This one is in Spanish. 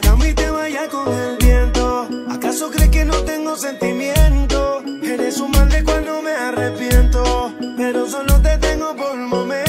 cama y te vaya con el viento. ¿Acaso crees que no tengo sentimiento? Eres un mal de cual no me arrepiento, pero solo te tengo por momentos.